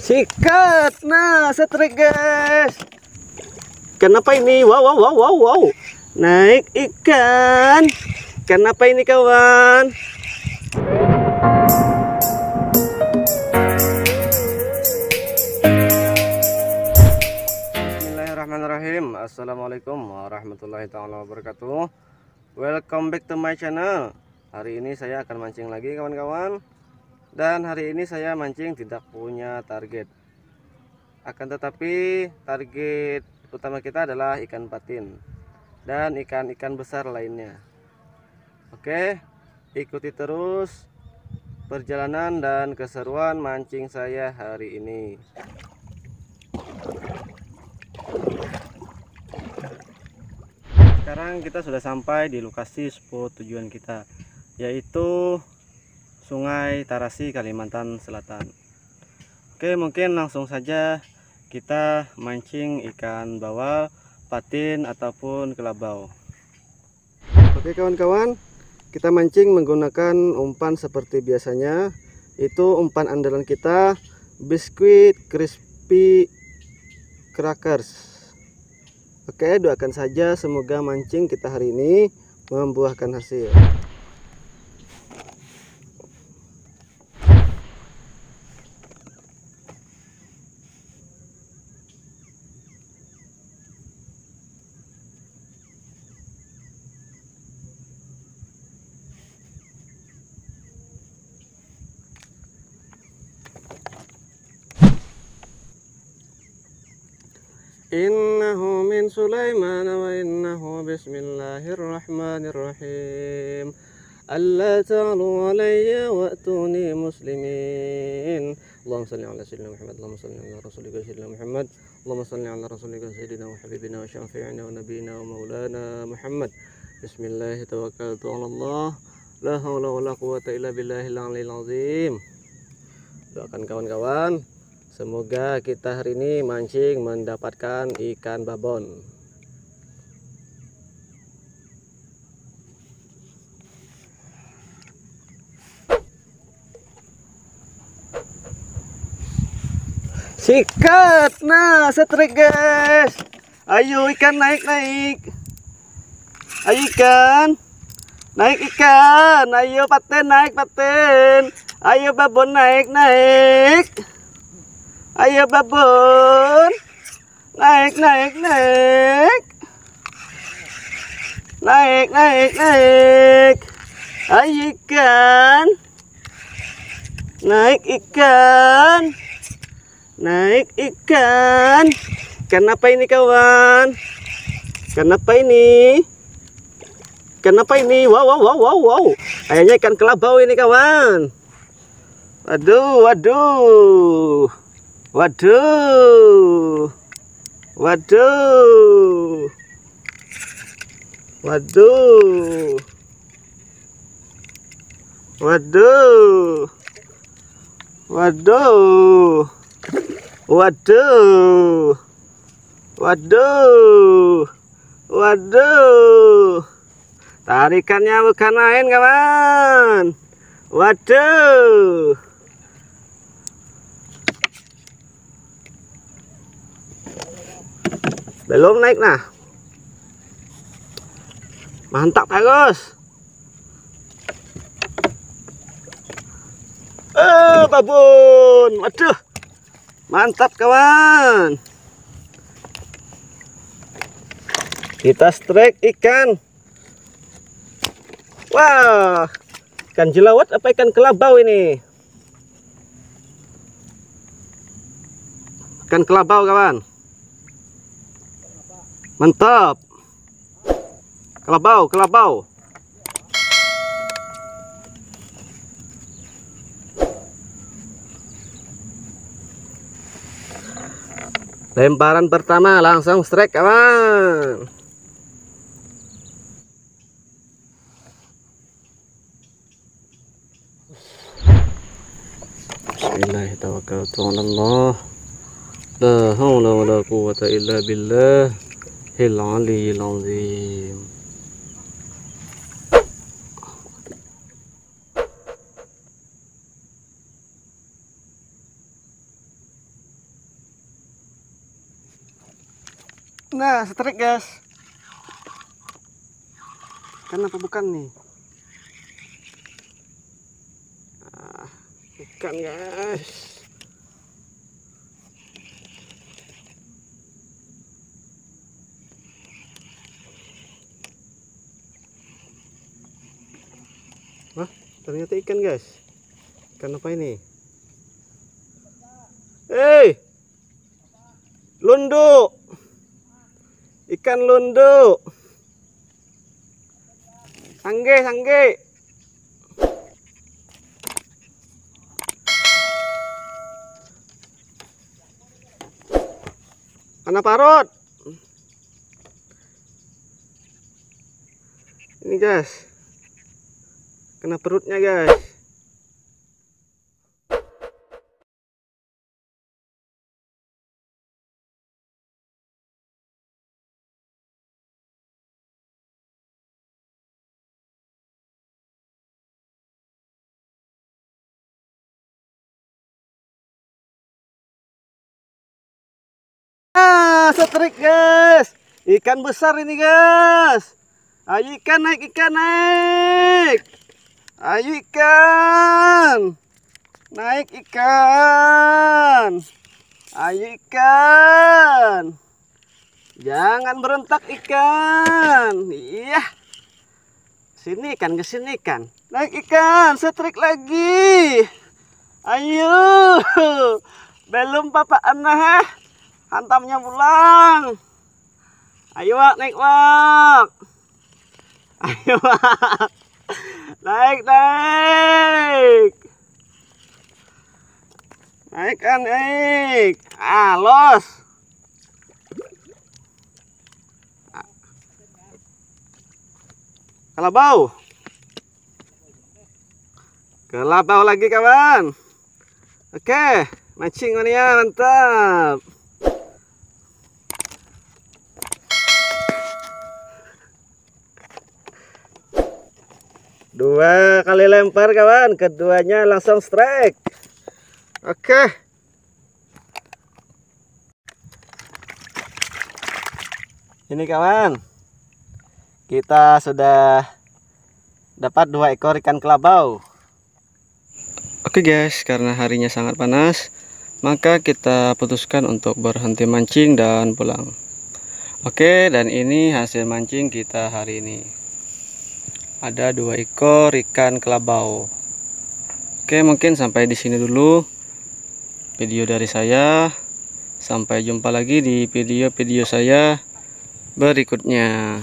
Sikat. Nah, setrik guys. Kenapa ini? Wow, wow, wow, wow, wow. Naik ikan. Kenapa ini kawan? Bismillahirrahmanirrahim Assalamualaikum warahmatullahi taala wabarakatuh Welcome back to my channel Hari ini saya akan mancing lagi kawan-kawan Dan hari ini saya mancing tidak punya target. Akan tetapi target utama kita adalah ikan patin Dan ikan-ikan besar lainnya. Oke ikuti terus perjalanan dan keseruan mancing saya hari ini. Sekarang kita sudah sampai di lokasi spot tujuan kita yaitu Sungai Tarasi Kalimantan Selatan. Oke mungkin langsung saja kita mancing ikan bawal patin ataupun kelabau. Oke kawan-kawan kita mancing menggunakan umpan seperti biasanya. Itu umpan andalan kita biskuit crispy crackers. Oke, doakan saja semoga mancing kita hari ini membuahkan hasil. إنه من سليمان وإنه بسم الله الرحمن الرحيم. ألا تعلوا علي وأتوني مسلمين. اللهم صل على سيدنا محمد اللهم صل على رسولك سيدنا محمد اللهم صل على رسولك سيدنا وحبيبنا وشفيعنا ونبينا ومولانا محمد. بسم الله توكلت على الله. لا حول ولا قوة إلا بالله العلي العظيم. Doakan kawan-kawan Semoga kita hari ini mancing mendapatkan ikan babon. Sikat. Nah, setrik guys. Ayo ikan naik naik. Ayo ikan. Naik ikan. Ayo paten naik paten. Ayo babon naik naik. Ayo babon. Naik, naik, naik. Naik, naik, naik. Ayo ikan. Naik ikan. Naik ikan. Kenapa ini kawan? Kenapa ini? Kenapa ini? Wow, wow, wow, wow, wow. Kayaknya ikan kelabau ini kawan. Waduh, waduh. Waduh. Waduh. Waduh. Waduh. Waduh. Waduh. Waduh. Waduh. Tarikannya bukan main, kawan. Waduh. Belum naik nah. Mantap bagus eh babun waduh. Mantap kawan. Kita strike ikan. Wah. Ikan jelawat apa ikan kelabau ini? Ikan kelabau kawan Mantap. Kelabau, kelabau. Lemparan pertama langsung strike kawan. Bismillahirrahmanirrahim. La haula wala quwwata illa billah. Nah, setrik guys. Kenapa bukan nih? Ah, bukan guys. Ternyata ikan guys. Ikan apa ini? Hei! Lundu! Ikan lundu! Sangge, sangge! Mana parut? Ini guys. Kena perutnya guys. Ah, setrik guys. Ikan besar ini guys. Ayo ikan naik, ikan naik. Ayo ikan. Naik ikan. Ayo ikan. Jangan berentak ikan. Iya. Sini ikan ke sini ikan. Naik ikan, setrik lagi. Ayo. Belum papa anak hantamnya pulang ayo wak naik wak ayo wak naik naik. Naik. Kan naik ah. Los kelabau kelabau lagi kawan. Oke mancing mania mantap Dua kali lempar kawan, keduanya langsung strike. Oke. Ini kawan. Kita sudah dapat dua ekor ikan kelabau. Oke guys, karena harinya sangat panas, maka kita putuskan untuk berhenti mancing dan pulang. Oke, dan ini hasil mancing kita hari ini ada dua ekor ikan kelabau. Oke mungkin sampai di sini dulu video dari saya. Sampai jumpa lagi di video-video saya berikutnya